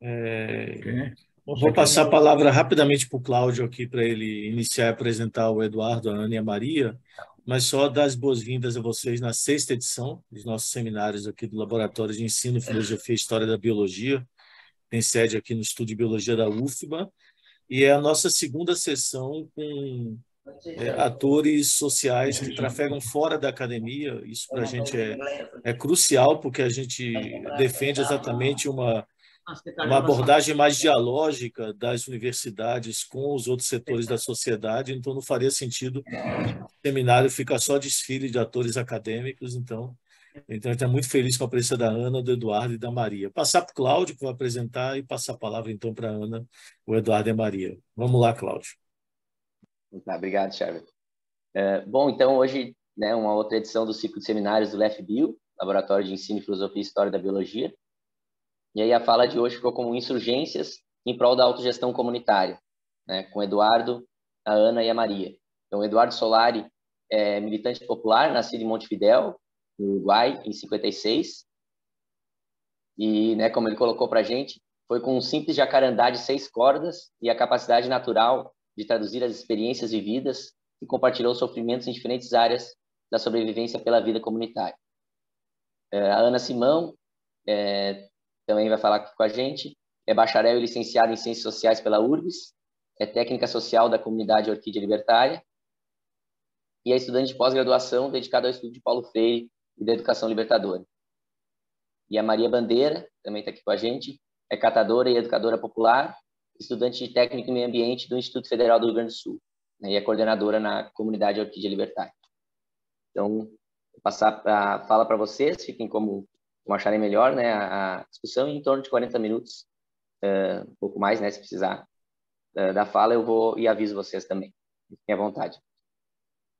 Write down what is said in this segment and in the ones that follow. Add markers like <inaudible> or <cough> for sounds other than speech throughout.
É, okay. Vou passar a palavra rapidamente para o Cláudio aqui para ele iniciar e apresentar o Eduardo, a Ana e a Maria, mas só dar as boas-vindas a vocês na sexta edição dos nossos seminários aqui do Laboratório de Ensino, Filosofia e História da Biologia, tem sede aqui no Estúdio de Biologia da UFBA, e é a nossa segunda sessão com é, atores sociais que trafegam fora da academia. Isso para a gente é, é crucial, porque a gente defende exatamente uma uma abordagem mais dialógica das universidades com os outros setores da sociedade, então não faria sentido o seminário ficar só desfile de atores acadêmicos, então então, está muito feliz com a presença da Ana, do Eduardo e da Maria. Passar para o Cláudio, que vai apresentar, e passar a palavra, então, para a Ana, o Eduardo e a Maria. Vamos lá, Cláudio. Tá, obrigado, Charlie. É, bom, então, hoje, né, uma outra edição do ciclo de seminários do LEFBio, Laboratório de Ensino, Filosofia e História da Biologia. E aí a fala de hoje ficou como insurgências em prol da autogestão comunitária, né, com Eduardo, a Ana e a Maria. Então, Eduardo Solari é militante popular, nascido em Montevidéu, no Uruguai, em 56. E, né, como ele colocou para a gente, foi com um simples jacarandá de seis cordas e a capacidade natural de traduzir as experiências vividas e compartilhou sofrimentos em diferentes áreas da sobrevivência pela vida comunitária. É, a Ana Simão é, também vai falar aqui com a gente. É bacharel e licenciado em Ciências Sociais pela URBS, é técnica social da comunidade Orquídea Libertária e é estudante de pós-graduação dedicado ao estudo de Paulo Freire e da educação libertadora. E a Maria Bandeira, também está aqui com a gente, é catadora e educadora popular, estudante de técnico em meio ambiente do Instituto Federal do Rio Grande do Sul né, e é coordenadora na comunidade Orquídea Libertária. Então, vou passar a fala para vocês, fiquem como como acharem melhor, né? A, discussão em torno de 40 minutos, uh, um pouco mais, né? Se precisar uh, da fala, eu vou e aviso vocês também. Fiquem à vontade.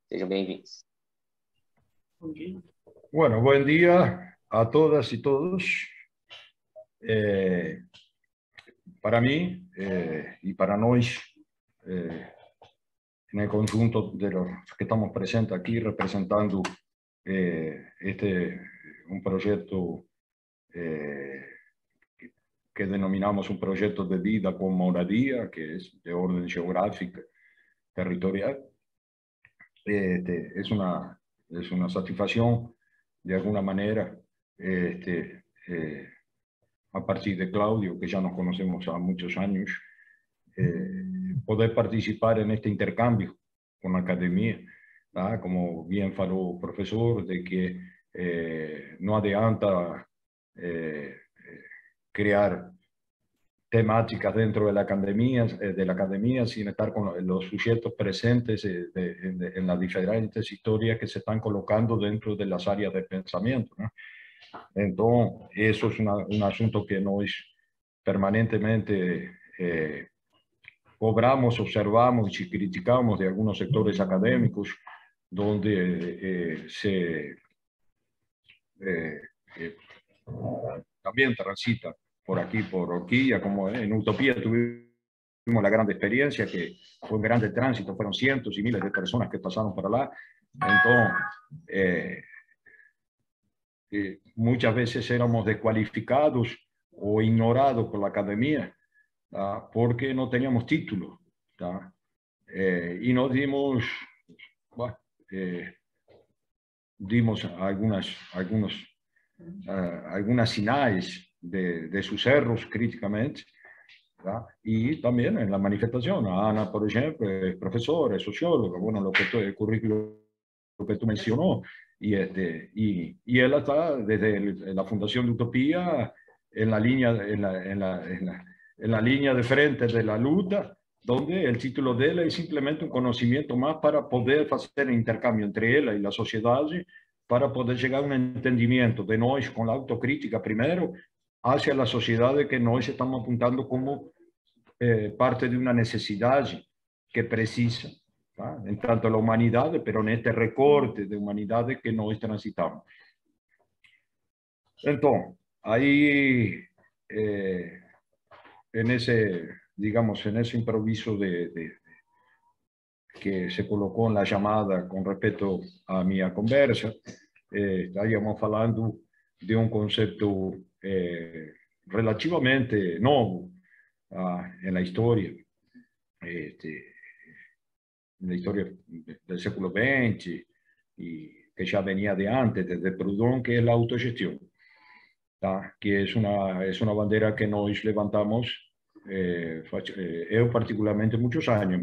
Sejam bem-vindos. Bueno, buen día a todas y todos. Eh, para mí eh, y para nós, eh, en el conjunto de los que estamos presentes aquí representando este un proyecto eh, que, denominamos un proyecto de vida con moradía, que es de orden geográfico, territorial. Este, es, una, es una satisfacción, de alguna manera, este, eh, a partir de Claudio, que ya nos conocemos a muchos años, eh, poder participar en este intercambio con la academia. Como bien faló el profesor, de que eh, no adianta eh, crear temáticas dentro de la academia, eh, de la academia sin estar con los sujetos presentes en, las diferentes historias que se están colocando dentro de las áreas de pensamiento. Entonces, eso es un asunto que nos permanentemente cobramos, observamos y criticamos de algunos sectores académicos donde se eh, eh, también transita por aquí, por Orquilla, como en Utopía tuvimos la gran experiencia, que fue un grande tránsito, fueron cientos y miles de personas que pasaron por allá. Entonces, eh, muchas veces éramos descualificados o ignorados por la academia porque no teníamos título. y nos dimos, bueno, dimos algunas, algunos, uh, algunas señales de, de, sus errores críticamente. Y también en la manifestación, Ana, por ejemplo, es profesora, es socióloga, bueno, lo que tú, el currículo que tú mencionó, y, este, y, y ella está desde el, la Fundación de Utopía en la, línea, en, la, en, la, en, la, en la línea de frente de la lucha donde el título de él es simplemente un conocimiento más para poder hacer intercambio entre ella y la sociedad, para poder llegar a un entendimiento de nosotros con la autocrítica primero hacia la sociedad que nos estamos apuntando como eh, parte de una necesidad que precisa, en tanto la humanidad, pero en este recorte de humanidad que nos transitamos. Entonces, ahí, eh, en ese digamos, en ese improviso de, que se colocó en la llamada con respecto a mi conversa, eh, estaríamos hablando de un concepto eh, relativamente nuevo en la historia, este, en la historia del século XX y que ya venía de antes, desde Proudhon, que es la autogestión, que es una, es una bandera que nos levantamos, eh, eh, yo particularmente muchos años, en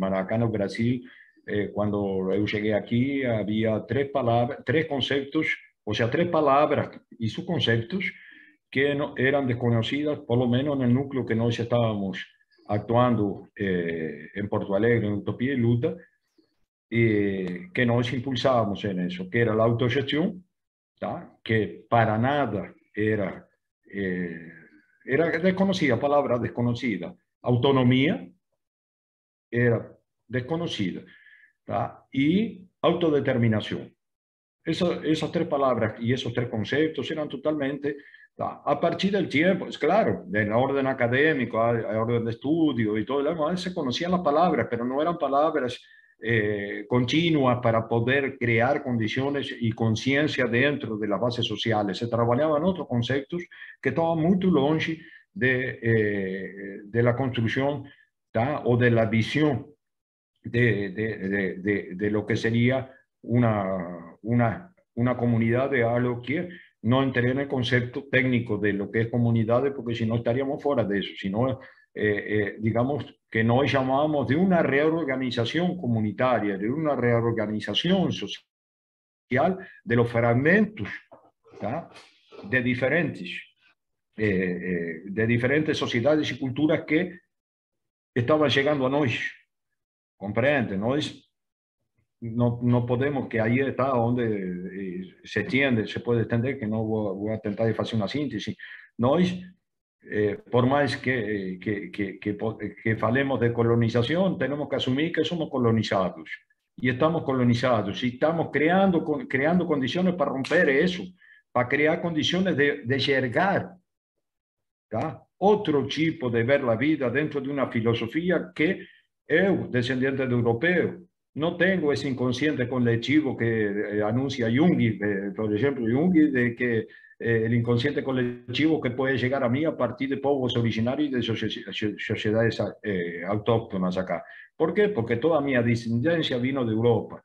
Brasil, eh, cuando yo llegué aquí, había tres, palabras, tres conceptos, o sea, tres palabras y sus conceptos que no, eran desconocidas, por lo menos en el núcleo que nos estábamos actuando eh, en Porto Alegre, en Utopía y Luta, y que nos impulsábamos en eso, que era la autogestión, que para nada era, eh, era desconocida, palabra desconocida, autonomía era desconocida, y autodeterminación. esas tres palabras y esos tres conceptos eran totalmente a partir del tiempo, es claro, del orden académico, al orden de estudio y todo lo demás, se conocían las palabras, pero no eran palabras eh, continuas para poder crear condiciones y conciencia dentro de las bases sociales. Se trabajaban otros conceptos que estaban muy longe de, eh, de la construcción o de la visión de, de, de, lo que sería una, una, una comunidad de algo que no entré en el concepto técnico de lo que es comunidades, porque si no estaríamos fuera de eso, sino, eh, eh, digamos, que nos llamábamos de una reorganización comunitaria, de una reorganización social de los fragmentos de diferentes, eh, de diferentes sociedades y culturas que estaban llegando a nosotros. Comprende, ¿no? Es, no, no podemos, que ahí está donde eh, se extiende, se puede extender, que no voy, a intentar hacer una síntesis. Nós, eh, por más que, que, que, que, que falemos de colonización, tenemos que asumir que somos colonizados. Y estamos colonizados. Y estamos creando, creando condiciones para romper eso, para crear condiciones de, de llegar otro tipo de ver la vida dentro de una filosofía que yo, descendiente de europeo, no tengo ese inconsciente colectivo que eh, anuncia Jung, eh, por ejemplo, Jung, de que eh, el inconsciente colectivo que puede llegar a mí a partir de pueblos originarios y de sociedades autóctonas acá. ¿Por qué? Porque toda mi descendencia vino de Europa.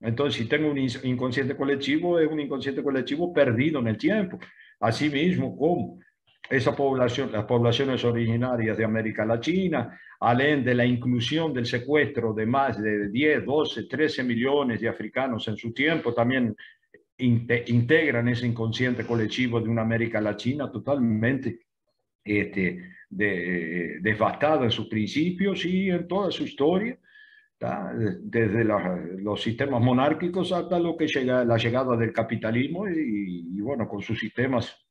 Entonces, si tengo un inconsciente colectivo, es un inconsciente colectivo perdido en el tiempo. Asimismo, como esa población, las poblaciones originarias de América Latina, além de la inclusión del secuestro de más de 10, 12, 13 millones de africanos en su tiempo, también integran ese inconsciente colectivo de una América Latina totalmente este, de, devastada en sus principios y en toda su historia, desde los sistemas monárquicos hasta lo que llega, la llegada del capitalismo y, y bueno, con sus sistemas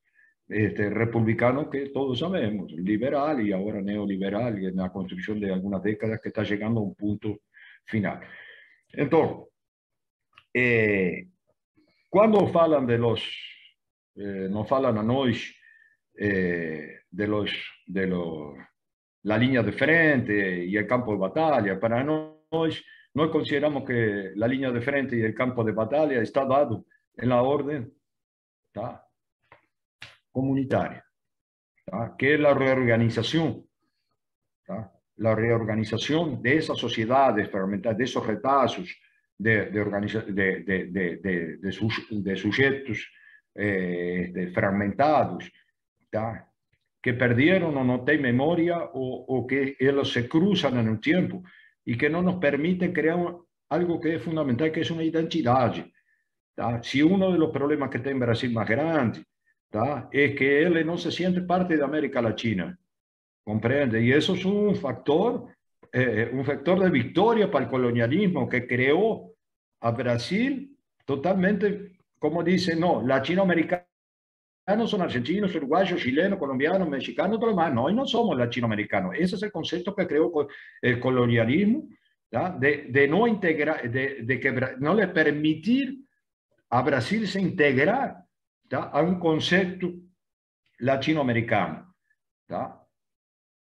este, republicano que todos sabemos, liberal y ahora neoliberal, y en la construcción de algunas décadas que está llegando a un punto final. Entonces, eh, cuando falan de los, eh, nos falan a nosotros eh, de los, de los, la línea de frente y el campo de batalla, para nosotros, no consideramos que la línea de frente y el campo de batalla está dado en la orden, ¿está? comunitaria, que es la reorganización, la reorganización de esas sociedades fragmentadas, de esos retazos de, de, de, de, sus, de sujetos eh, fragmentados, que perdieron o no tienen memoria o, o, que ellos se cruzan en el tiempo y que no nos permiten crear algo que es fundamental, que es una identidad. Si uno de los problemas que tiene Brasil más grande es que él no se siente parte de América Latina, comprende? Y eso es un factor, eh, factor de victoria para el colonialismo que creó a Brasil totalmente, como dice, no, latinoamericanos son argentinos, uruguayos, chilenos, colombianos, mexicanos, todo lo demás. No, y no somos latinoamericanos. Ese es el concepto que creó el colonialismo, de, de, no integrar, de, de, que no le permitir a Brasil se integrar a un concepto latinoamericano.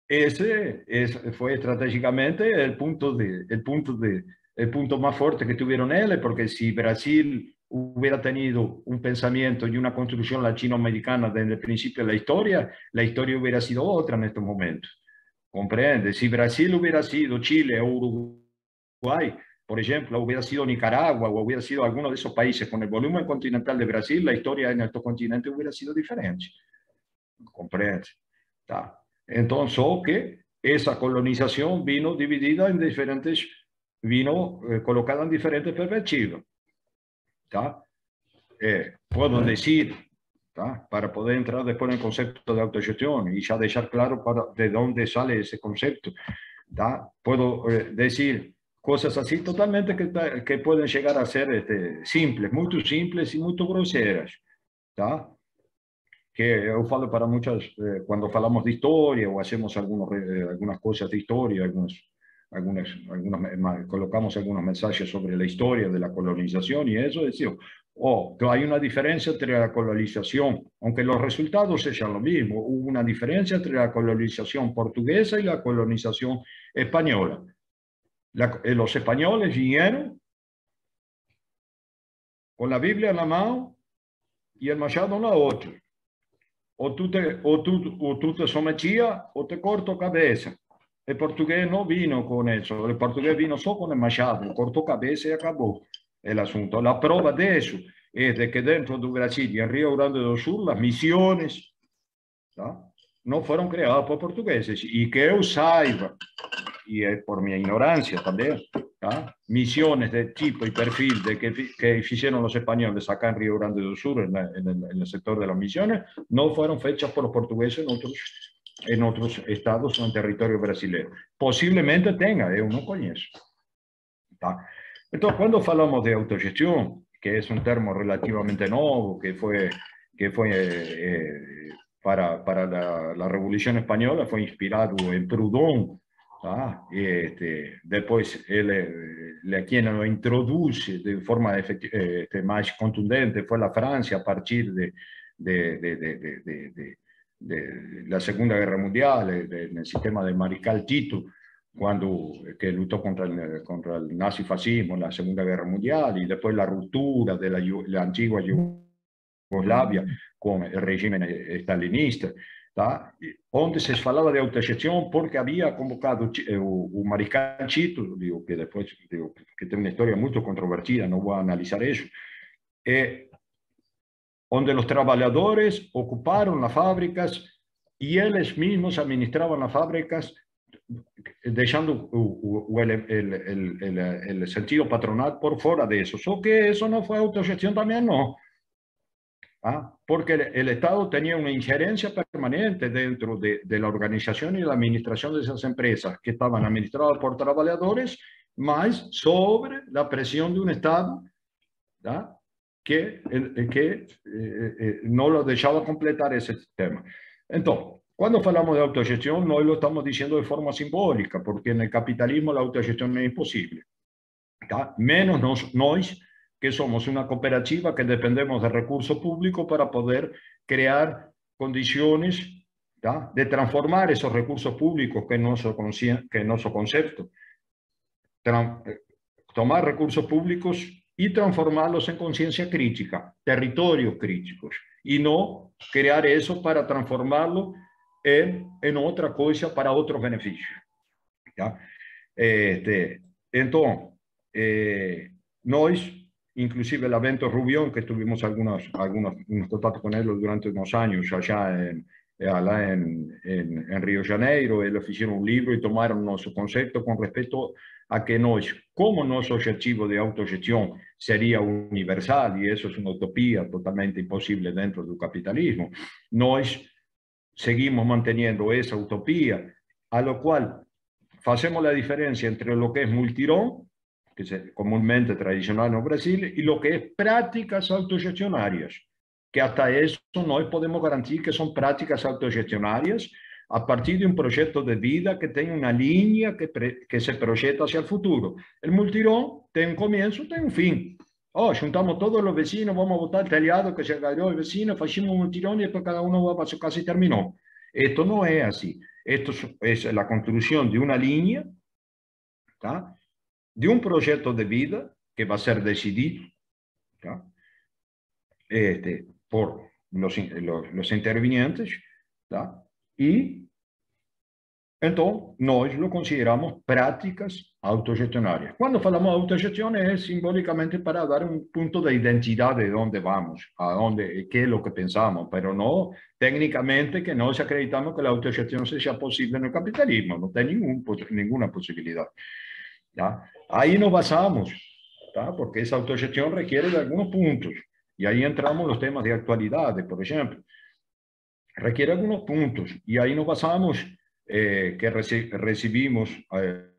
Ese, fue estratégicamente el punto, de, el, punto de, el punto más fuerte que tuvieron ellos, porque si Brasil hubiera tenido un pensamiento y una construcción latinoamericana desde el principio de la historia, la historia hubiera sido otra en estos momentos. ¿Comprende? Si Brasil hubiera sido Chile o Uruguay, por ejemplo, hubiera sido Nicaragua o hubiera sido alguno de esos países con el volumen continental de Brasil, la historia en estos continentes hubiera sido diferente. ¿Comprende? Entonces, que esa colonización vino dividida en diferentes, vino eh, colocada en diferentes perspectivas. Eh, puedo decir, para poder entrar después en el concepto de autogestión y ya dejar claro para, de dónde sale ese concepto, puedo eh, decir cosas así totalmente que, que pueden llegar a ser este, simples, muy simples y muy groseras. Que yo falo para muchas, eh, cuando hablamos de historia o hacemos algunos, algunas cosas de historia, algunos, algunas, algunos, colocamos algunos mensajes sobre la historia de la colonización y eso, decir, oh, hay una diferencia entre la colonización, aunque los resultados sean lo mismo, hubo una diferencia entre la colonización portuguesa y la colonización española. Eh, los españoles vinieron con la Biblia en la mano y el machado en la otra. O tú te, o tú, o tú te sometías o te corto cabeza. El portugués no vino con eso, el portugués vino solo con el machado, cortó cabeza y acabó el asunto. La prueba de eso es de que dentro de Brasil y en Río Grande do Sur las misiones no fueron creadas por portugueses. Y que yo saiba, y es por mi ignorancia también, misiones de tipo y perfil de que, que hicieron los españoles acá en Río Grande do Sur, en, en el sector de las misiones, no fueron fechas por los portugueses en otros en otros estados o en territorio brasileño. Posiblemente tenga, yo no conozco. Entonces, cuando hablamos de autogestión, que es un término relativamente nuevo, que fue, que fue eh, para, para la, la, Revolución Española, fue inspirado en Proudhon, este, después él, eh, quien lo introduce de forma este, más contundente fue la Francia a partir de, de, de de la Segunda Guerra Mundial, en el sistema del Mariscal Tito, cuando que luchó contra el, contra el nazifascismo en la Segunda Guerra Mundial, y después la ruptura de la, la antigua Yugoslavia con el régimen stalinista, donde se hablaba de autogestión porque había convocado eh, un mariscal Chito, digo, que después digo, que tiene una historia muy controvertida, no voy a analizar eso, eh, donde los trabajadores ocuparon las fábricas y ellos mismos administraban las fábricas, dejando el, el, el, el sentido patronal por fuera de eso. ¿O que eso no fue autogestión también? No. ¿Ah? Porque el, Estado tenía una injerencia permanente dentro de, de, la organización y la administración de esas empresas que estaban administradas por trabajadores, más sobre la presión de un Estado ¿ah? Que, que eh, eh, no lo dejaba completar ese sistema. Entonces, cuando hablamos de autogestión, no lo estamos diciendo de forma simbólica, porque en el capitalismo la autogestión es imposible. Menos nos, que somos una cooperativa que dependemos de recursos públicos para poder crear condiciones de transformar esos recursos públicos que no son, que son concepto. Eh, tomar recursos públicos y transformarlos en conciencia crítica, territorios críticos, y no crear eso para transformarlo en, en otra cosa para otros beneficios. ¿ya? Este, entonces, eh, inclusive el evento Rubión, que tuvimos algunos, algunos contactos con él durante unos años allá en, allá en, en, en Río Janeiro, ellos hicieron un libro y tomaron nuestro concepto con respecto a que nós, como nosso objetivo de autogestión sería universal, y eso es una utopía totalmente imposible dentro del capitalismo, nós seguimos manteniendo esa utopía, a lo cual hacemos la diferencia entre lo que es multirón, que es comúnmente tradicional en Brasil, y lo que es prácticas autogestionarias, que hasta eso no podemos garantir que son prácticas autogestionarias, a partir de un proyecto de vida que tenga una línea que, que se proyecta hacia el futuro. El multirón tiene un comienzo, tiene un fin. Oh, juntamos todos los vecinos, vamos a votar el telhado que se cayó el vecino, hacemos un multirón y después cada uno va para su casa y terminó. Esto no es así. Esto es la construcción de una línea, de un proyecto de vida que va a ser decidido, este, por los, los, los intervinientes, y entonces nós lo consideramos prácticas autogestionarias. Cuando falamos autogestión es simbólicamente para dar un punto de identidad de dónde vamos, a dónde, qué es lo que pensamos, pero no técnicamente que no acreditamos que la autogestión sea posible en el capitalismo, no tiene ningún, ninguna posibilidad. Ahí nos basamos, porque esa autogestión requiere de algunos puntos, y ahí entramos los temas de actualidad, por ejemplo. Requiere algunos puntos, y ahí nos basamos eh, que recibimos eh,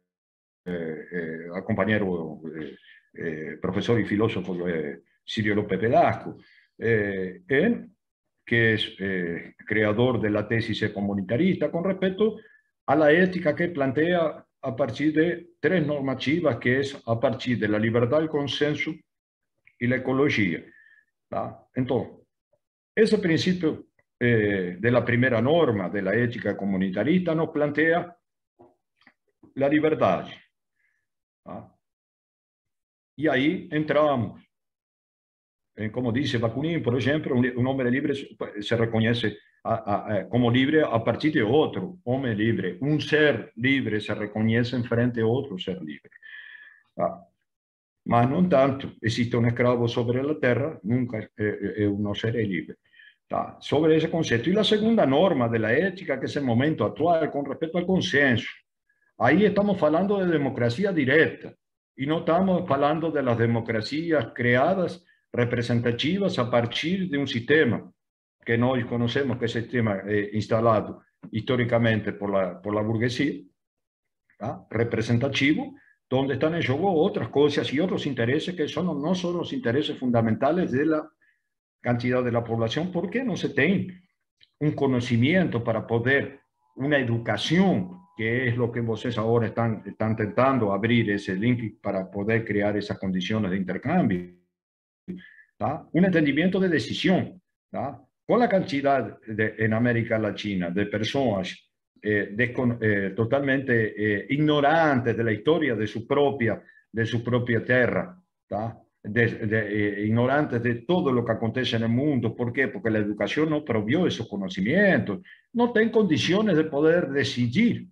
eh, al compañero profesor y filósofo Sirio López Velasco, que es creador de la tesis comunitarista con respecto a la ética que plantea a partir de tres normativas, que es a partir de la libertad, el consenso y la ecología. Entonces, ese principio eh, de la primera norma de la ética comunitarista nos plantea la libertad. Y ahí entramos. como dice Bakunin, por ejemplo, un, hombre libre se reconoce como libre a partir de otro hombre libre. Un ser libre se reconoce en frente a otro ser libre. Ah. Mas no tanto, existe un esclavo sobre la tierra, nunca es uno ser libre sobre ese concepto. Y la segunda norma de la ética, que es el momento actual con respecto al consenso. Ahí estamos hablando de democracia directa y no estamos hablando de las democracias creadas representativas a partir de un sistema que nosotros conocemos que es el sistema eh, instalado históricamente por la, por la burguesía, representativo, donde están en juego otras cosas y otros intereses que son, no son los intereses fundamentales de la cantidad de la población, porque no se tiene un conocimiento para poder, una educación, que es lo que ustedes ahora están, están intentando abrir ese link para poder crear esas condiciones de intercambio. Un entendimiento de decisión. Con la cantidad de, en América Latina de personas eh, eh, totalmente eh, ignorantes de la historia de su propia, de su propia tierra, de, eh, ignorantes de todo lo que acontece en el mundo. ¿Por qué? Porque la educación no provió esos conocimientos. No tienen condiciones de poder decidir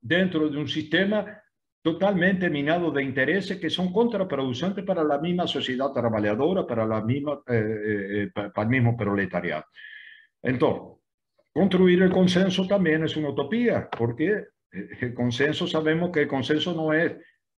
dentro de un sistema totalmente minado de intereses que son contraproducentes para la misma sociedad trabajadora, para, la misma, eh, eh, para el mismo proletariado. Entonces, construir el consenso también es una utopía, porque el consenso sabemos que el consenso no es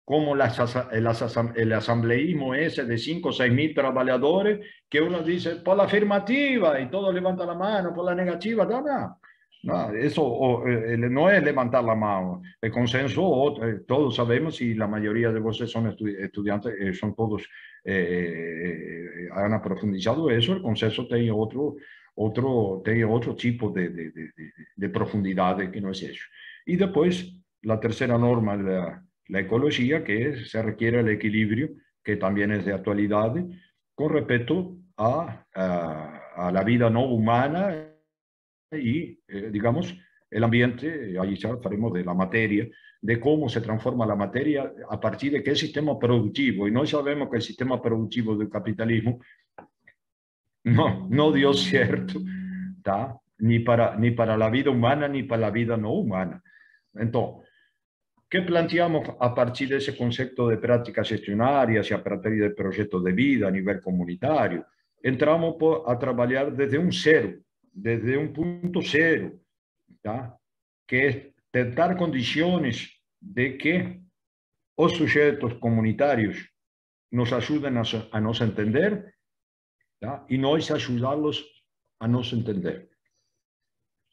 como el, asambleísmo ese de 5 o 6 mil trabajadores, que uno dice por la afirmativa y todos levantan la mano, por la negativa, no, no. eso eh, no es levantar la mano. El consenso, eh, todos sabemos, y la mayoría de vosotros son estudiantes, eh, son todos, han profundizado eso, el consenso tiene otro, otro, tiene otro tipo de, de, de, de profundidad que no es eso. Y después, la tercera norma de la la ecología, que se requiere el equilibrio, que también es de actualidad, con respecto a, a, la vida no humana y, eh, digamos, el ambiente, ahí ya hablaremos de la materia, de cómo se transforma la materia a partir de qué sistema productivo. Y no sabemos que el sistema productivo del capitalismo no, no dio <laughs> cierto, Ni, para, ni para la vida humana ni para la vida no humana. Entonces, ¿Qué planteamos a partir de ese concepto de prácticas gestionarias y a partir del proyecto de vida a nivel comunitario? Entramos a trabajar desde un cero, desde un punto cero, que es tentar condiciones de que los sujetos comunitarios nos ayuden a, a nos entender y nos ayudarlos a nos entender,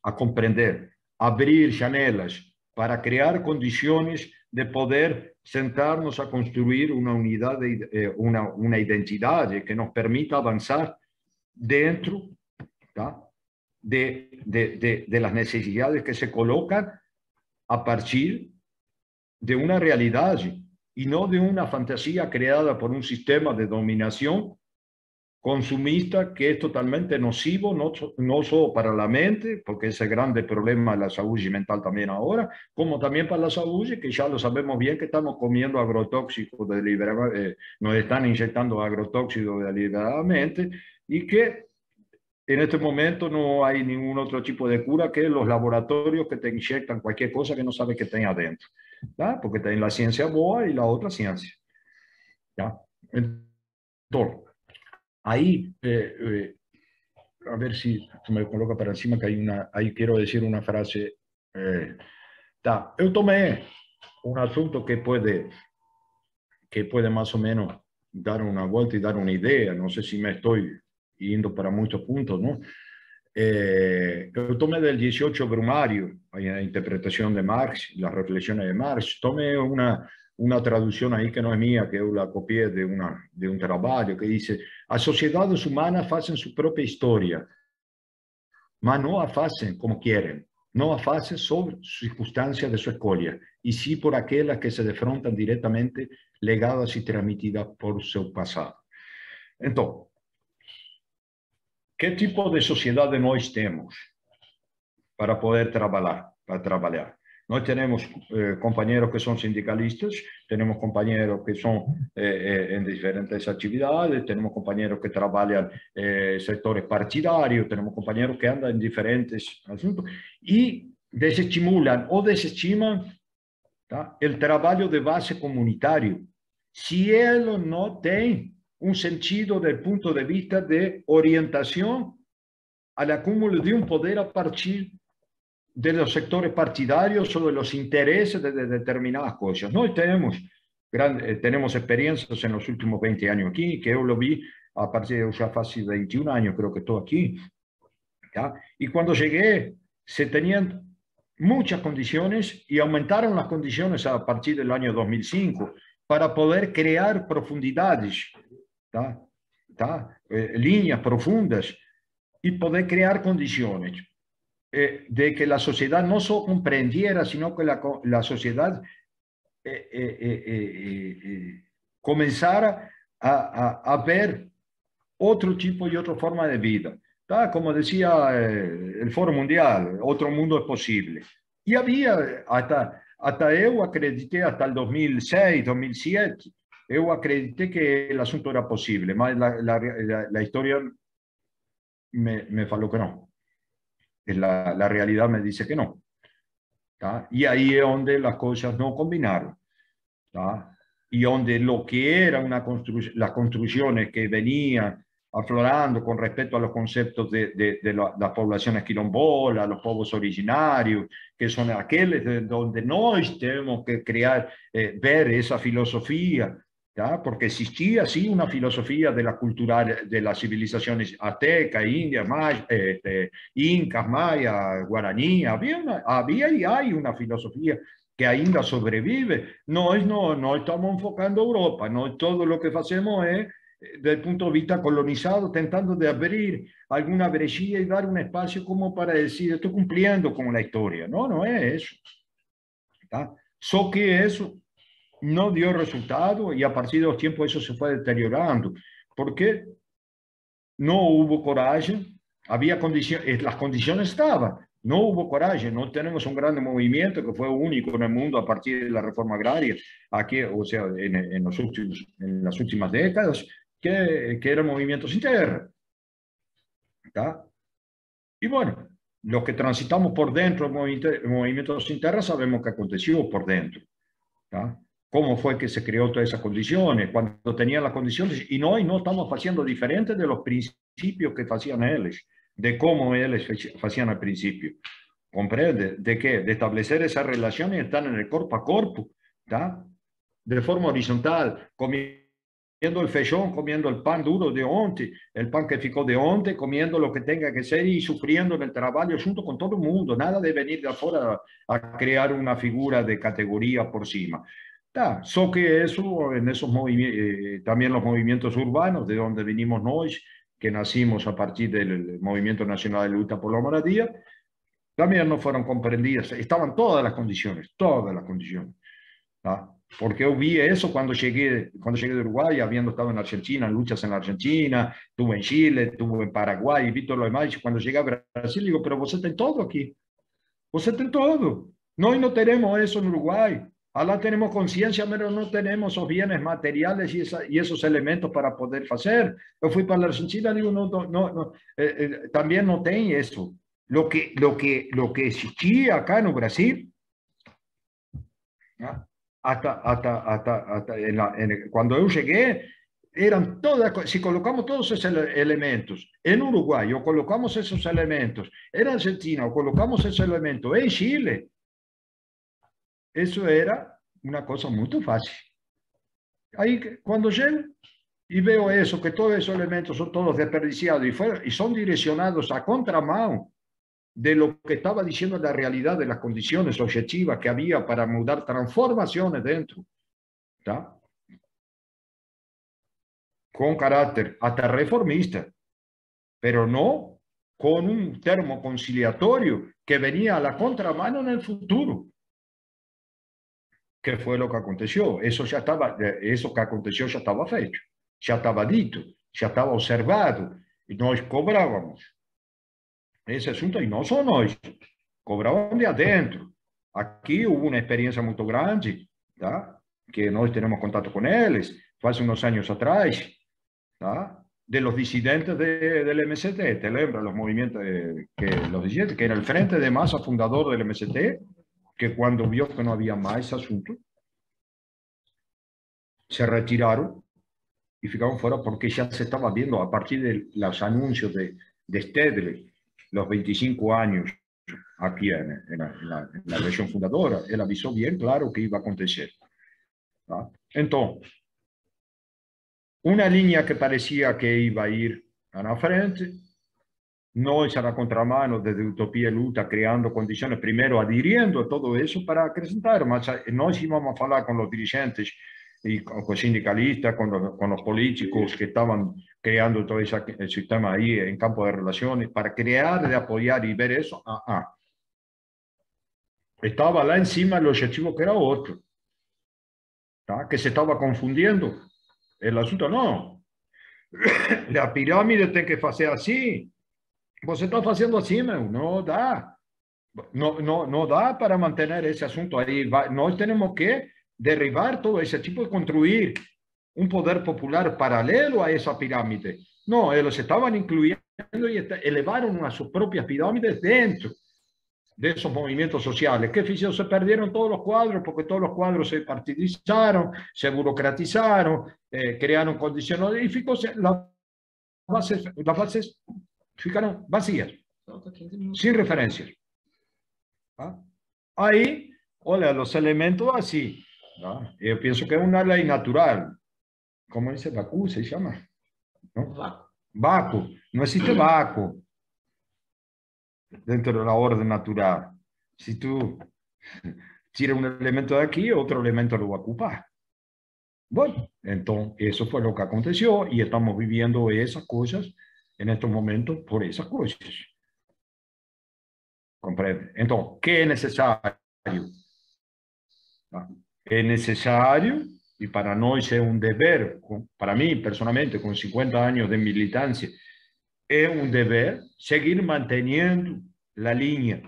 a comprender, abrir janelas, para crear condiciones de poder sentarnos a construir una unidad, de, eh, una, una, identidad que nos permita avanzar dentro de, de, de, las necesidades que se colocan a partir de una realidad y no de una fantasía creada por un sistema de dominación consumista que es totalmente nocivo, no, no solo para la mente, porque es el grande problema de la salud mental también ahora, como también para la salud, que ya lo sabemos bien que estamos comiendo agrotóxicos deliberadamente, eh, nos están inyectando agrotóxicos deliberadamente y que en este momento no hay ningún otro tipo de cura que los laboratorios que te inyectan cualquier cosa que no sabes que tiene adentro, ¿ya? porque tienen la ciencia boa y la otra ciencia. ¿ya? Entonces, ahí, eh, eh, a ver si me coloca para encima que hay una, ahí quiero decir una frase. Eh, yo tomé un asunto que puede, que puede más o menos dar una vuelta y dar una idea, no sé si me estoy yendo para muchos puntos, ¿no? Eh, yo tomé del 18 Brumario, la interpretación de Marx, las reflexiones de Marx, tomé una, una traducción ahí que no es mía, que yo la copié de, una, de un trabajo que dice, las sociedades humanas hacen su propia historia, mas no la hacen como quieren, no la hacen sobre circunstancias de su escolia, y sí por aquellas que se defrontan directamente legadas y transmitidas por su pasado. Entonces, ¿qué tipo de sociedad nós tenemos para poder trabajar? Para trabajar? Nós tenemos eh, compañeros que son sindicalistas, tenemos compañeros que son eh, eh, en diferentes actividades, tenemos compañeros que trabajan en sectores partidarios, tenemos compañeros que andan en diferentes asuntos y desestimulan o desestiman el trabajo de base comunitario. Si él no tiene un sentido del punto de vista de orientación al acúmulo de un poder a partir de los sectores partidarios o de los intereses de, determinadas cosas. No tenemos, eh, tenemos experiencias en los últimos 20 años aquí, que yo lo vi a partir de ya casi 21 años, creo que estoy aquí. Y cuando llegué, se tenían muchas condiciones y aumentaron las condiciones a partir del año 2005 para poder crear profundidades, eh, líneas profundas y poder crear condiciones eh, de que la sociedad no solo comprendiera, sino que la, la sociedad eh, eh, comenzara a, a, ver otro tipo y otra forma de vida. Como decía el Foro Mundial, otro mundo es posible. Y había, hasta, hasta yo acredité, hasta el 2006, 2007, yo acredité que el asunto era posible, más la, la, la, historia me, me faló que no la, la realidad me dice que no. Y ahí es donde las cosas no combinaron. Y donde lo que era una construcción, las construcciones que venían aflorando con respecto a los conceptos de, de, las poblaciones quilombolas, los pueblos originarios, que son aquellos donde nosotros tenemos que crear, eh, ver esa filosofía porque existía sí una filosofía de la cultura de las civilizaciones azteca, india, maya, este, incas, maya, guaraní, había, una, había y hay una filosofía que ainda sobrevive. No, es, no, no estamos enfocando Europa, no todo lo que hacemos es desde el punto de vista colonizado, tentando de abrir alguna brechilla y dar un espacio como para decir, estoy cumpliendo con la historia. No, no es eso. ¿está? So que eso no dio resultado y a partir de los tiempos eso se fue deteriorando. porque No hubo coraje, había condiciones, eh, las condiciones estaban, no hubo coraje, no tenemos un gran movimiento que fue único en el mundo a partir de la reforma agraria, aquí, o sea, en, los últimos, en las últimas décadas, que, que era movimiento sin tierra. Y bueno, los que transitamos por dentro del movimiento, sin tierra sabemos que aconteció por dentro cómo fue que se creó todas esas condiciones, cuando tenían las condiciones, y no, y no estamos haciendo diferente de los principios que hacían ellos, de cómo ellos hacían al principio. ¿Comprende? ¿De qué? De establecer esas relaciones y estar en el cuerpo a cuerpo, ¿está? De forma horizontal, comiendo el fechón, comiendo el pan duro de onte, el pan que ficó de onte, comiendo lo que tenga que ser y sufriendo en el trabajo junto con todo el mundo, nada de venir de afuera a crear una figura de categoría por cima. Tá, só que eso, en esos eh, también los movimientos urbanos, de donde vinimos nosotros, que nacimos a partir del Movimiento Nacional de Lucha por la Moradía, también no fueron comprendidas. Estaban todas las condiciones, todas las condiciones. porque yo vi eso cuando llegué, cuando llegué de Uruguay, habiendo estado en Argentina, en luchas en Argentina, estuve en Chile, estuve en Paraguay, vi todo lo demás, y cuando llegué a Brasil, digo, pero vos tenés todo aquí, vos tenés todo. No, y no tenemos eso en Uruguay. Ahora tenemos conciencia, pero no tenemos esos bienes materiales y, esa, y, esos elementos para poder hacer. Yo fui para la Argentina, digo, no, no, no eh, eh, también no tengo eso. Lo que, lo, que, lo que existía acá en Brasil, hasta, hasta, hasta, hasta cuando yo llegué, eran todas, si colocamos todos esos elementos en Uruguay o colocamos esos elementos en Argentina o colocamos esos elementos en Chile, eso era una cosa muy fácil. Ahí, cuando llego y veo eso, que todos esos elementos son todos desperdiciados y, y son direccionados a contramano de lo que estaba diciendo la realidad de las condiciones objetivas que había para mudar transformaciones dentro, con carácter hasta reformista, pero no con un termo conciliatorio que venía a la contramano en el futuro. ¿Qué fue lo que aconteció? Eso ya estaba, eso que aconteció ya estaba hecho, ya estaba dito, ya estaba observado y nos cobrábamos ese asunto y no só nós, cobraban de adentro. Aquí hubo una experiencia muy grande, tá? que nós tenemos contacto con ellos, hace unos años atrás, tá? de los disidentes de, del MST, ¿te lembras los movimientos que los disidentes, que era el frente de masa fundador del MST, que cuando vio que no había más asunto, se retiraron y ficaron fuera porque ya se estaba viendo a partir de los anuncios de, de Stedley los 25 años aquí en, la, región fundadora, él avisó bien claro que iba a acontecer. Entonces, una línea que parecía que iba a ir a la frente, no a la contramano desde Utopía y Luta, creando condiciones, primero adhiriendo a todo eso para acrecentar, más nos íbamos a hablar con los dirigentes y con los sindicalistas, con los, políticos que estaban creando todo ese sistema ahí en campo de relaciones, para crear, de apoyar y ver eso, ah, ah. estaba lá encima el objetivo que era otro, que se estaba confundiendo. El asunto no. <coughs> La pirámide tiene que hacer así. Você está haciendo así, no da. No, no, no da para mantener ese asunto ahí. Nós tenemos que derribar todo ese tipo de construir un poder popular paralelo a esa pirámide. No, ellos estaban incluyendo y elevaron a sus propias pirámides dentro de esos movimientos sociales. ¿Qué hicieron? Se perdieron todos los cuadros porque todos los cuadros se partidizaron, se burocratizaron, eh, crearon condiciones y las bases, las bases ficaron vacías, sin referencias. ¿Ah? Ahí, hola, los elementos así, yo pienso que es una ley natural. ¿Cómo dice Bakú? Se llama. ¿No? Vacu. No existe vacuo dentro de la orden natural. Si tú tiras un elemento de aquí, otro elemento lo va a ocupar. Bueno, entonces eso fue lo que aconteció y estamos viviendo esas cosas en estos momentos por esas cosas. ¿Comprende? Entonces, ¿qué es necesario? es necesario y para nosotros es un deber, para mí personalmente con 50 años de militancia, es un deber seguir manteniendo la línea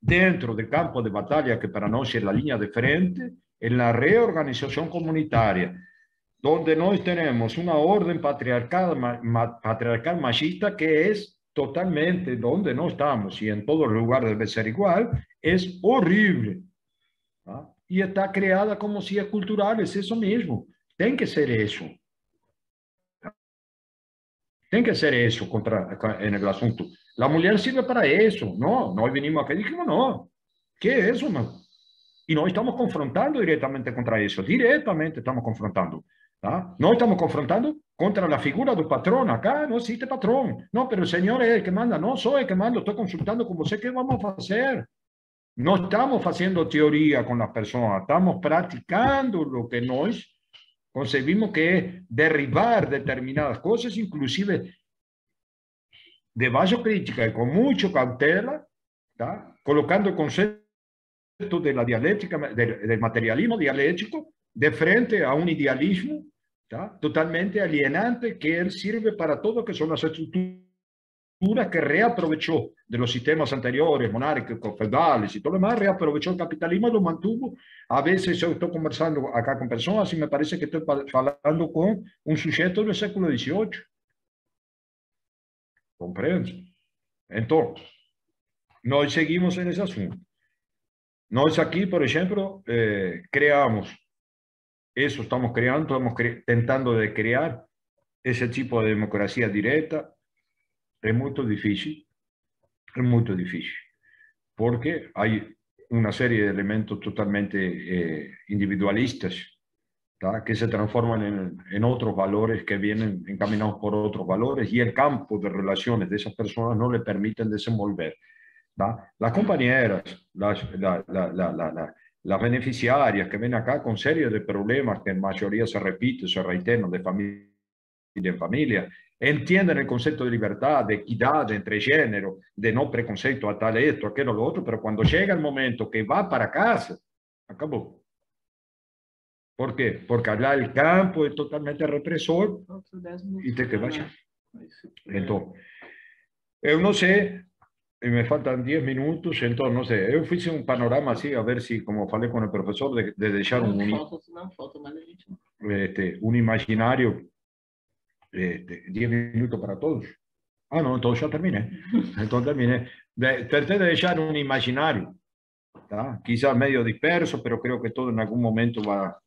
dentro del campo de batalla que para nosotros es la línea de frente, en la reorganización comunitaria, donde nosotros tenemos una orden patriarcal, patriarcal machista que es totalmente donde no estamos y en todos los lugares debe ser igual, es horrible. y está creada como si es cultural, es eso mismo. Tiene que ser eso. Tiene que ser eso contra, en el asunto. La mujer sirve para eso. No, no venimos acá y dijimos, no. ¿Qué es eso, no? Y no estamos confrontando directamente contra eso. Directamente estamos confrontando. No estamos confrontando contra la figura del patrón. Acá no existe patrón. No, pero el Señor es el que manda. No soy el que manda. Estoy consultando con usted qué vamos a hacer. No estamos haciendo teoría con las personas, estamos practicando lo que nos concebimos que es derribar determinadas cosas, inclusive de bajo crítica y con mucho cautela, colocando el concepto de la dialéctica, del, materialismo dialéctico de frente a un idealismo totalmente alienante que él sirve para todo, que son las estructuras que reaprovechó de los sistemas anteriores, monárquicos, feudales y todo lo demás, reaprovechó el capitalismo y lo mantuvo. A veces yo estoy conversando acá con personas y me parece que estoy hablando con un sujeto del século XVIII. ¿Comprende? Entonces, nós seguimos en ese asunto. Nós aquí, por ejemplo, eh, creamos, eso estamos creando, estamos cre tentando de crear ese tipo de democracia directa. Es muy difícil, es muy difícil, porque hay una serie de elementos totalmente eh, individualistas que se transforman en, en, otros valores que vienen encaminados por otros valores y el campo de relaciones de esas personas no le permiten desenvolver. Las compañeras, las, las beneficiarias que ven acá con serie de problemas que en mayoría se repiten, se reiteran de familia en familia, entienden el concepto de libertad, de equidad entre género, de no preconceito a tal esto, aquello, lo otro, pero cuando llega el momento que va para casa, acabó. ¿Por qué? Porque allá el campo es totalmente represor y te que vaya. Entonces, yo no sé, me faltan 10 minutos, entonces, no sé, yo hice un panorama así, a ver si, como falei con el profesor, de, de dejar un, este, un imaginario, este, 10 minutos para todos. Ah, no, entonces ya terminé. <laughs> Entonces terminé. De, traté de dejar un imaginario, quizás medio disperso, pero creo que todo en algún momento va,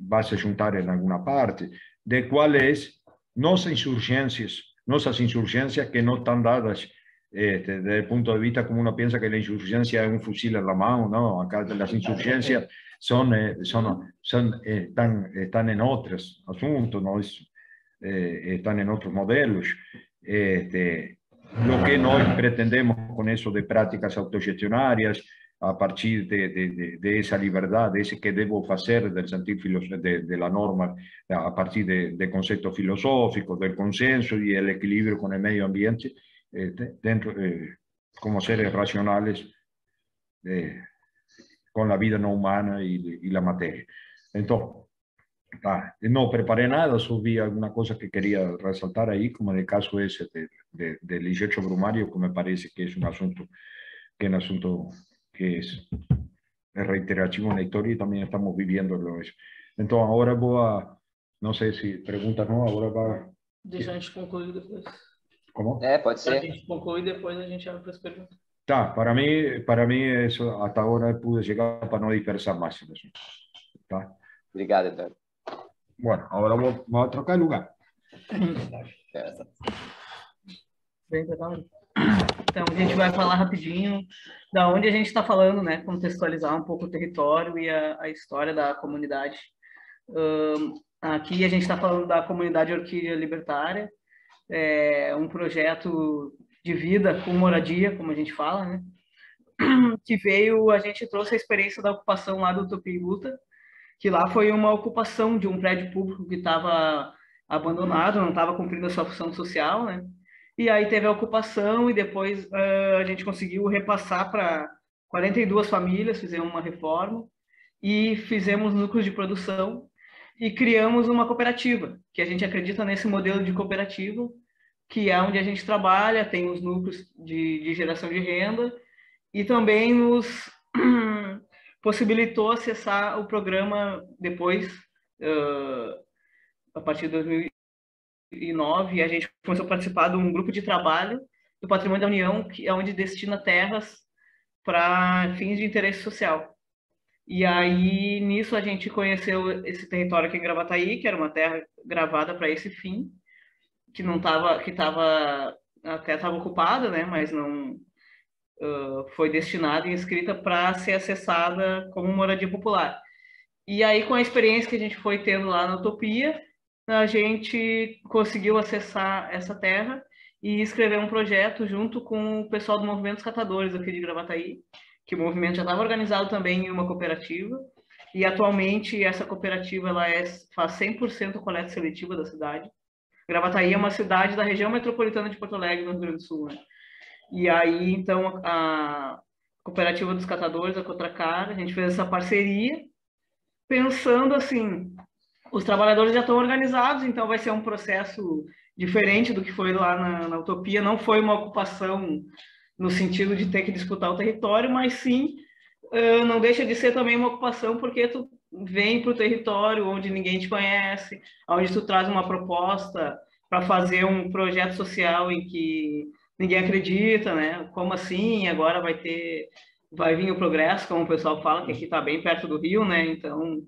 va a se juntar en alguna parte, de cuáles nuestras insurgencias, nuestras insurgencias que no están dadas este, desde el punto de vista como uno piensa que la insurgencia es un fusil en la mano, ¿no? Acá las insurgencias son, eh, son, son eh, están, están en otros asuntos, ¿no? Eh, están en otros modelos. Este, lo que no pretendemos con eso de prácticas autogestionarias, a partir de, de, de, esa libertad, de ese que debo hacer del sentido de, de la norma, a partir de, conceptos filosóficos, del consenso y el equilibrio con el medio ambiente, este, dentro, como seres racionales con la vida no humana y, y la materia. Entonces, ah, no preparé nada, subí alguna cosa que quería resaltar ahí, como en el caso ese de, del 18 Brumario, que me parece que es un asunto, que un asunto que es, reiterativo en la historia y también estamos viviendo eso. Entonces, ahora voy a, no sé si preguntas, ¿no? Ahora va... Deixa a gente concluir depois. ¿Cómo? É, pode ser. A gente conclui e depois a gente abre para as perguntas. Tá, para mí, para mí eso hasta ahora pude llegar para no dispersar más asunto. Tá? Obrigado, Eduardo. Bueno, ahora vou, vou a trocar de lugar. Bem. Então, a gente vai falar rapidinho da onde a gente está falando, né? Contextualizar um pouco o território e a, a história da comunidade. Um, aqui a gente está falando da comunidade Orquídea Libertária, é um projeto de vida com moradia, como a gente fala, né? <clears throat> Que veio, a gente trouxe a experiência da ocupação lá do Tupiuta, que lá foi uma ocupação de um prédio público que estava abandonado, não estava cumprindo a sua função social, né? E aí teve a ocupação e depois uh, a gente conseguiu repassar para 42 famílias, fizemos uma reforma e fizemos núcleos de produção e criamos uma cooperativa, que a gente acredita nesse modelo de cooperativa, que é onde a gente trabalha, tem os núcleos de, de geração de renda e também nos <clears throat> possibilitou acessar o programa depois, uh, a partir de 2000, 2009, a gente começou a participar de um grupo de trabalho do Patrimônio da União, que é onde destina terras para fins de interesse social. E aí, nisso, a gente conheceu esse território aqui em Gravataí, que era uma terra gravada para esse fim, que não estava, que estava, até estava ocupada, né, mas não uh, foi destinada e inscrita para ser acessada como moradia popular. E aí, com a experiência que a gente foi tendo lá na Utopia, a gente conseguiu acessar essa terra e escrever um projeto junto com o pessoal do Movimento dos Catadores aqui de Gravataí, que o movimento já estava organizado também em uma cooperativa, e atualmente essa cooperativa ela é, faz 100% coleta seletiva da cidade. Gravataí é uma cidade da região metropolitana de Porto Alegre, no Rio Grande do Sul. Né? E aí, então, a cooperativa dos catadores, a Cotracar, a gente fez essa parceria pensando assim, os trabalhadores já estão organizados, então vai ser um processo diferente do que foi lá na, na Utopia. Não foi uma ocupação no sentido de ter que disputar o território, mas sim uh, não deixa de ser também uma ocupação porque tu vem para o território onde ninguém te conhece, onde tu traz uma proposta para fazer um projeto social em que ninguém acredita, né? Como assim? Agora vai ter, vai vir o progresso, como o pessoal fala, que aqui está bem perto do Rio, né? Então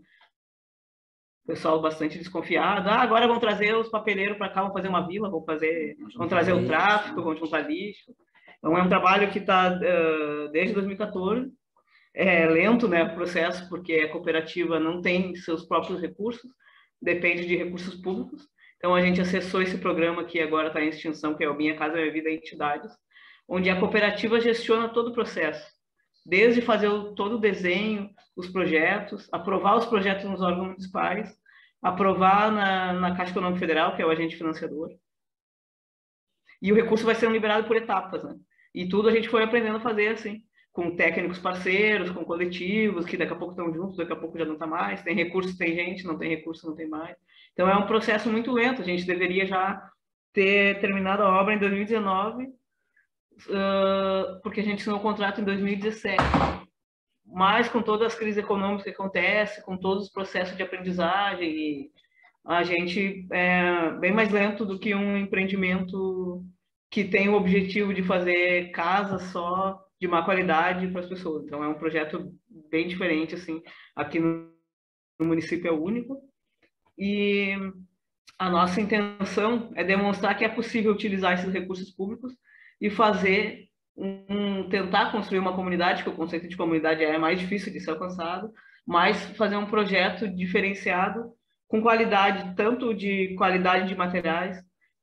pessoal bastante desconfiado. Ah, agora vão trazer os papeleiros para cá, vão fazer uma vila, vão fazer, vão trazer o tráfico, vão juntar lixo. Então é um trabalho que está uh, desde 2014. É lento, né, o processo, porque a cooperativa não tem seus próprios recursos, depende de recursos públicos. Então a gente acessou esse programa que agora está em extinção, que é o Minha Casa Minha Vida Entidades, onde a cooperativa gestiona todo o processo, desde fazer o, todo o desenho, os projetos, aprovar os projetos nos órgãos municipais, aprovar na, na Caixa Econômica Federal, que é o agente financiador. E o recurso vai sendo liberado por etapas, né? E tudo a gente foi aprendendo a fazer assim, com técnicos parceiros, com coletivos, que daqui a pouco estão juntos, daqui a pouco já não está mais. Tem recurso, tem gente, não tem recurso, não tem mais. Então é um processo muito lento. A gente deveria já ter terminado a obra em 2019, uh, porque a gente assinou o contrato em 2017 mas com todas as crises econômicas que acontecem, com todos os processos de aprendizagem, a gente é bem mais lento do que um empreendimento que tem o objetivo de fazer casas só de má qualidade para as pessoas. Então é um projeto bem diferente assim, aqui no, no município é único. E a nossa intenção é demonstrar que é possível utilizar esses recursos públicos e fazer um, tentar construir uma comunidade, que o conceito de comunidade é mais difícil de ser alcançado, mas fazer um projeto diferenciado com qualidade, tanto de qualidade de materiais,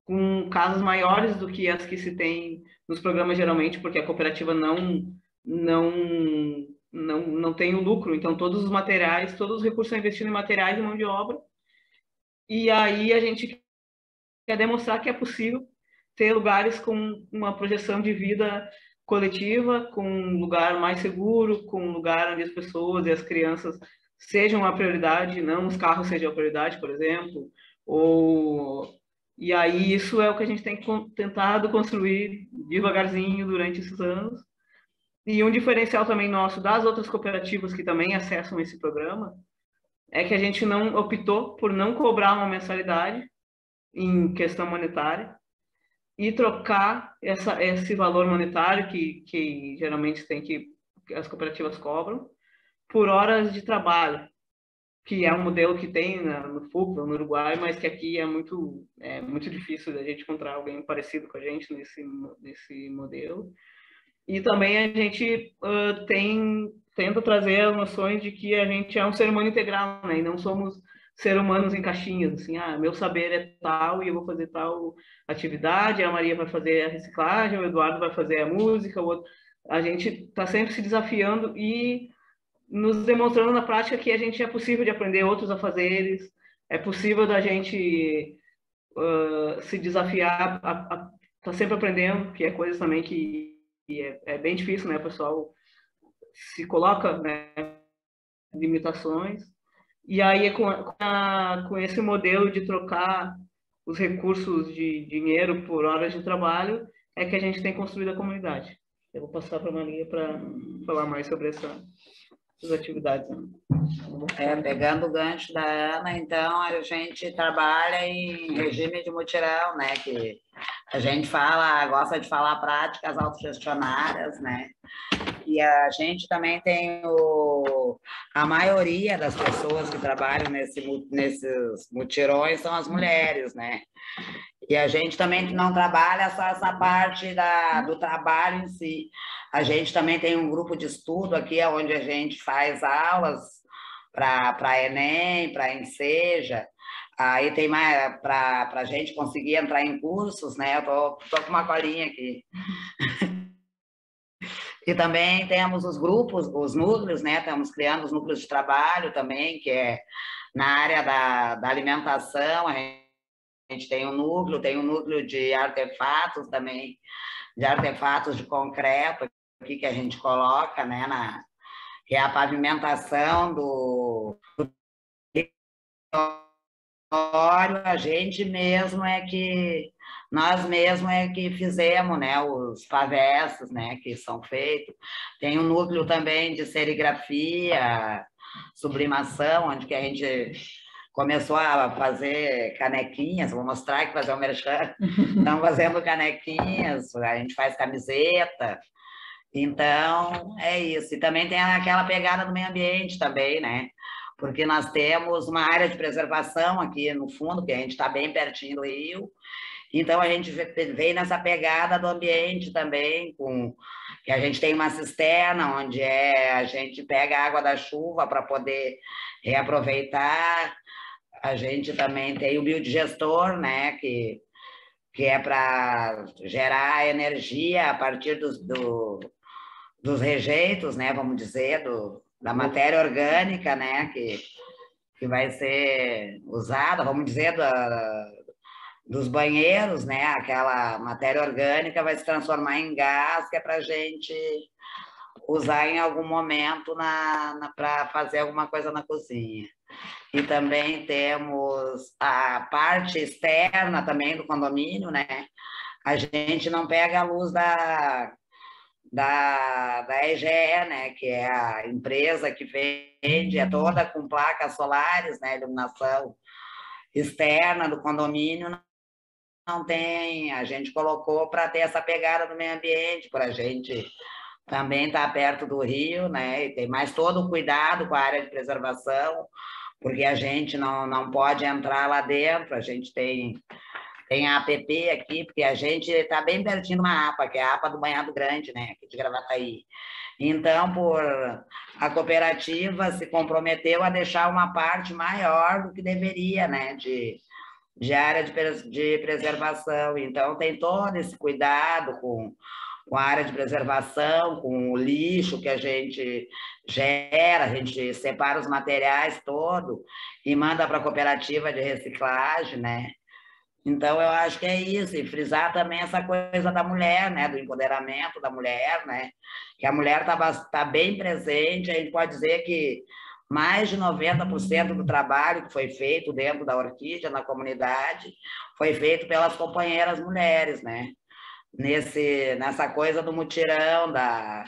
com casas maiores do que as que se tem nos programas geralmente, porque a cooperativa não não não, não tem o lucro, então todos os materiais, todos os recursos são investidos em materiais e mão de obra. E aí a gente quer demonstrar que é possível ter lugares com uma projeção de vida coletiva, com um lugar mais seguro, com um lugar onde as pessoas e as crianças sejam a prioridade, não os carros sejam a prioridade, por exemplo, ou e aí isso é o que a gente tem tentado construir devagarzinho durante esses anos. E um diferencial também nosso das outras cooperativas que também acessam esse programa é que a gente não optou por não cobrar uma mensalidade em questão monetária, e trocar essa, esse valor monetário que, que geralmente tem que, as cooperativas cobram por horas de trabalho, que é um modelo que tem no FUPA, no Uruguai, mas que aqui é muito, é muito difícil a gente encontrar alguém parecido com a gente nesse, nesse modelo. E também a gente uh, tem, tenta trazer as noções de que a gente é um ser humano integral, né? E não somos ser humanos em caixinhas, assim, ah, meu saber é tal e eu vou fazer tal atividade, a Maria vai fazer a reciclagem, o Eduardo vai fazer a música, o outro... a gente está sempre se desafiando e nos demonstrando na prática que a gente é possível de aprender outros a fazer eles, é possível da gente uh, se desafiar, a, tá sempre aprendendo, que é coisa também que, que é, é, bem difícil, né, o pessoal se coloca, né, limitações, e aí, com, a, com esse modelo de trocar os recursos de dinheiro por horas de trabalho, é que a gente tem construído a comunidade. Eu vou passar para a Maria para falar mais sobre essa, essas atividades. É, pegando o gancho da Ana, então, a gente trabalha em regime de mutirão, né? Que a gente fala, gosta de falar práticas autogestionárias, né? E a gente também tem o, a maioria das pessoas que trabalham nesse, nesses mutirões são as mulheres, né? E a gente também não trabalha só essa parte da, do trabalho em si. A gente também tem um grupo de estudo aqui, onde a gente faz aulas para Enem, para Enseja, Aí tem mais para a gente conseguir entrar em cursos, né? Eu tô, tô com uma colinha aqui. e também temos os grupos, os núcleos, né? Estamos criando os núcleos de trabalho também, que é na área da, da alimentação. A gente tem um núcleo, tem um núcleo de artefatos também, de artefatos de concreto aqui que a gente coloca, né? Na, que é a pavimentação do, do a gente mesmo é que nós mesmos é que fizemos, né, os pavessos, né, que são feitos. Tem um núcleo também de serigrafia, sublimação, onde que a gente começou a fazer canequinhas, vou mostrar que fazer o merchan, <laughs> estão fazendo canequinhas, a gente faz camiseta, então é isso. E também tem aquela pegada do meio ambiente também, né? Porque nós temos uma área de preservação aqui no fundo, que a gente está bem pertinho do rio, então a gente veio nessa pegada do ambiente também, com que a gente tem uma cisterna onde é, a gente pega a água da chuva para poder reaproveitar a gente também tem o biodigestor, né, que, que é para gerar energia a partir dos, do, dos rejeitos, né, vamos dizer, do, da matéria orgânica, né, que, que vai ser usada, vamos dizer, da, dos banheiros, né, aquela matéria orgânica vai se transformar em gás, que é para a gente usar em algum momento na, na para fazer alguma coisa na cozinha. E também temos a parte externa também do condomínio, né? A gente não pega a luz da, da, da EGE, né? Que é a empresa que vende, é toda com placas solares, né? Iluminação externa do condomínio, não tem. A gente colocou para ter essa pegada do meio ambiente, para a gente também estar tá perto do rio, né? E tem mais todo o cuidado com a área de preservação, porque a gente não, não pode entrar lá dentro, a gente tem, tem a APP aqui, porque a gente está bem pertinho de uma APA, que é a APA do Banhado Grande, né, aqui de Gravataí. Então, por a cooperativa se comprometeu a deixar uma parte maior do que deveria, né, de, de área de, de preservação. Então, tem todo esse cuidado com com a área de preservação, com o lixo que a gente gera, a gente separa os materiais todo e manda para a cooperativa de reciclagem, né? Então, eu acho que é isso, e frisar também essa coisa da mulher, né? Do empoderamento da mulher, né? Que a mulher está tá bem presente, a gente pode dizer que mais de 90% do trabalho que foi feito dentro da Orquídea, na comunidade, foi feito pelas companheiras mulheres, né? Nesse, nessa coisa do mutirão, da,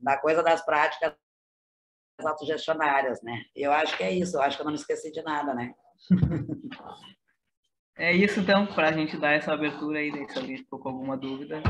da coisa das práticas autogestionárias, né? Eu acho que é isso, eu acho que eu não me esqueci de nada, né? <laughs> É isso, então, para a gente dar essa abertura aí, se alguém ficou com alguma dúvida.